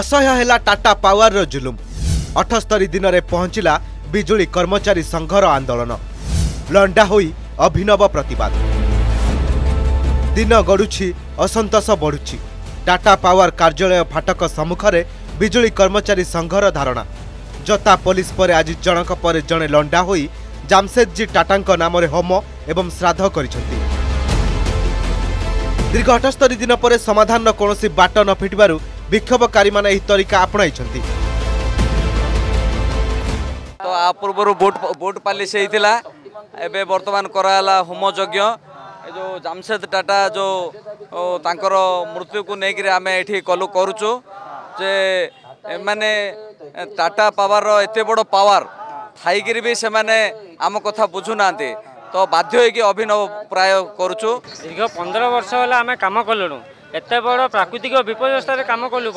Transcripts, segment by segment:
ଅସହ୍ୟ ହେଲା ଟାଟା ପାୱାରର ଜୁଲୁମ୍ ଅଠସ୍ତରୀ ଦିନରେ ପହଞ୍ଚିଲା ବିଜୁଳି କର୍ମଚାରୀ ସଂଘର ଆନ୍ଦୋଳନ ଲଣ୍ଡା ହୋଇ ଅଭିନବ ପ୍ରତିବାଦ ଦିନ ଗଡ଼ୁଛି ଅସନ୍ତୋଷ ବଢ଼ୁଛି ଟାଟା ପାୱାର କାର୍ଯ୍ୟାଳୟ ଫାଟକ ସମ୍ମୁଖରେ ବିଜୁଳି କର୍ମଚାରୀ ସଂଘର ଧାରଣା ଜତା ପୋଲିସ ପରେ ଆଜି ଜଣଙ୍କ ପରେ ଜଣେ ଲଣ୍ଡା ହୋଇ ଜାମସେଦଜୀ ଟାଟାଙ୍କ ନାମରେ ହୋମ ଏବଂ ଶ୍ରାଦ୍ଧ କରିଛନ୍ତି ଦୀର୍ଘ ଅଠସ୍ତରୀ ଦିନ ପରେ ସମାଧାନର କୌଣସି ବାଟ ନ ଫିଟିବାରୁ ବିକ୍ଷୋଭକାରୀମାନେ ଏହି ତରିକା ଆପଣାଇଛନ୍ତି ତ ଆ ପୂର୍ବରୁ ବୋଟ୍ ବୋଟ୍ ପାଲିସ ହେଇଥିଲା ଏବେ ବର୍ତ୍ତମାନ କରାହେଲା ହୋମଯଜ୍ଞ ଏ ଯେଉଁ ଜାମସେଦ ଟାଟା ଯେଉଁ ତାଙ୍କର ମୃତ୍ୟୁକୁ ନେଇକରି ଆମେ ଏଠି କଲୁ କରୁଛୁ ଯେ ଏମାନେ ଟାଟା ପାୱାରର ଏତେ ବଡ଼ ପାୱାର ଥାଇକିରି ବି ସେମାନେ ଆମ କଥା ବୁଝୁନାହାନ୍ତି ତ ବାଧ୍ୟ ହେଇକି ଅଭିନବ ପ୍ରାୟ କରୁଛୁ ଦୀର୍ଘ ପନ୍ଦର ବର୍ଷ ହେଲା ଆମେ କାମ କଲୁଣୁ ଏତେ ବଡ଼ ପ୍ରାକୃତିକ ବିପର୍ଯ୍ୟସ୍ତରେ କାମ କଲୁ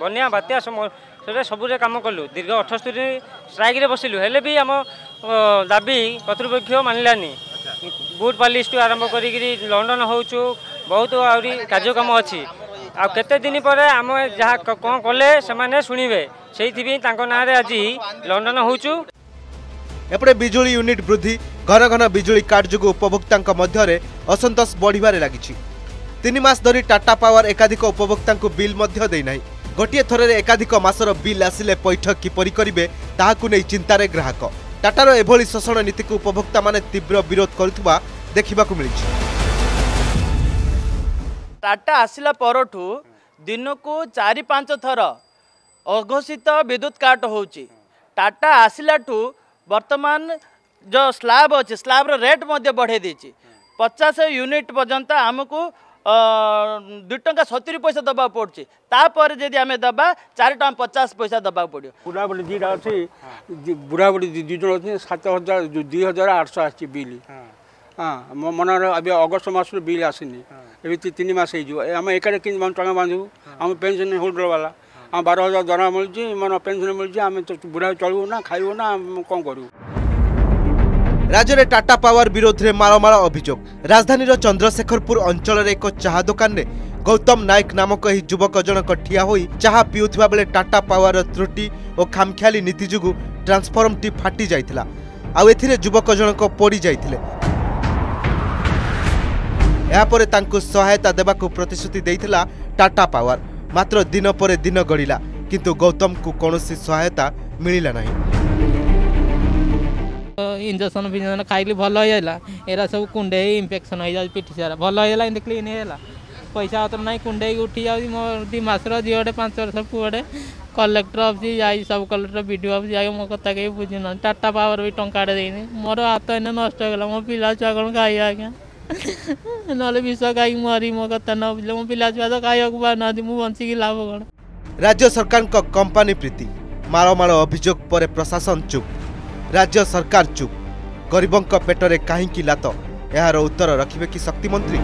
ବନ୍ୟା ବାତ୍ୟା ସେଟା ସବୁରେ କାମ କଲୁ ଦୀର୍ଘ ଅଠସ୍ତରୀ ଷ୍ଟ୍ରାଇକ୍ରେ ବସିଲୁ ହେଲେ ବି ଆମ ଦାବି କର୍ତ୍ତୃପକ୍ଷ ମାନିଲାନି ବୁଟ୍ ପାଲିସ୍ଠୁ ଆରମ୍ଭ କରିକିରି ଲଣ୍ଡନ ହେଉଛୁ ବହୁତ ଆହୁରି କାର୍ଯ୍ୟକ୍ରମ ଅଛି ଆଉ କେତେ ଦିନ ପରେ ଆମେ ଯାହା କ'ଣ କଲେ ସେମାନେ ଶୁଣିବେ ସେଇଥିପାଇଁ ତାଙ୍କ ନାଁରେ ଆଜି ଲଣ୍ଡନ ହେଉଛୁ ଏପଟେ ବିଜୁଳି ୟୁନିଟ୍ ବୃଦ୍ଧି ଘନ ଘନ ବିଜୁଳି କାଟ୍ ଯୋଗୁଁ ଉପଭୋକ୍ତାଙ୍କ ମଧ୍ୟରେ ଅସନ୍ତୋଷ ବଢ଼ିବାରେ ଲାଗିଛି तीन मास धरी टाटा पावर एकाधिक उपभोक्ता बेलना गोटे एकाधिक मास बिल आसिले पैठ किपरि गरे ताकु चिन्त ग्राहक टाटार एभली शोषण नीतिको उपभोक्ता तीव्र विरोध गर्ुवा देख्दा आसला परठु दिन चार पांच थर अघोषित विद्युत काट हौँ टाटा आसला स्लाब अ स्लाबर बढाइदिन्छ पचास युनिट पर्मक दुई टा सतुरी पैसा दबा पर्ड चाहिँ तिमी आम दबा चारिटा पचास पैसा दबा बुढाबुढी दुईटा बुढाबुढी दुईजना सात हजार दुई हजार आठश आल मन अब अगस्त मासु बि आसे एनमास एक टा बाँधु आम पेन्सन होल्डरवाला बार हजार दरमा मिल्छ मन पेनसन मिल्छ बुढा ना न कम রাজ্যের টাটা পাওয়ার বিরোধে মারামার অভিযোগ রাজধানীর চন্দ্রশেখরপুর অঞ্চলের এক চাহা দোকানে গৌতম নায়ক নামক এই যুবক জনক ঠিয়া হয়ে চাহা পিউবা বেড়ে টাটা পাওয়ার ত্রুটি ও খামখেয়ালি নীতি যু ট্রান্সফর্মটি ফাটি যাই আউ যুবক জনক পড়ি যাই এরপরে তাঁকু সহায়তা দেওয়া প্রতিশ্রুতি টাটা পাওয়ার মাত্র দিন পরে দিন গড়া কিন্তু গৌতমকু কোণী সহায়তা মিলা না ইঞ্জেকশন ফিঞ্জেকশন খাইলি ভাল হয়েগলা এরা সব কুণ্ডেই ইনফেকশন হয়ে যাচ্ছে পিঠি সারা ভাল হয়েগলা এমনি ক্লিন হয়েগলা পয়সা পত্র নাই কুণ্ডেই উঠি যাচ্ছে মো দুই মাসর ঝিওটে পাঁচ বর্ষ পুয়াটে কলেক্টর অফিস যাই সব কলেক্টর বিডিও অফিস যাই মো কথা কেউ বুঝি না টাটা পাওয়ার বি টঙ্কাটে দিইনি মোর হাত এনে নষ্ট হয়েগলা মো পিলা ছুয়া কোণ খাইবে আজ্ঞা নহলে বিষ খাই মরি মো কথা ন বুঝলে মো পিলা ছুয়া তো খাইବାକୁ ପାଉନାହାନ୍ତି ମୁଁ ବଞ୍ଚିକି ଲାଭ କ'ଣ ରାଜ୍ୟ ସରକାରଙ୍କ କମ୍ପାନୀ ପ୍ରୀତି ମାଳ ମାଳ ଅଭିଯୋଗ ପରେ ପ୍ରଶାସନ ଚୁପ୍ राज्य सरकार चुप गरिबको पेटले काहीँक लात यार उत्तर शक्ति शक्तिमन्त्री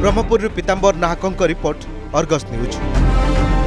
ब्रह्मपुर पीताम्बर नाहकको रिपोर्ट अर्गस न्युज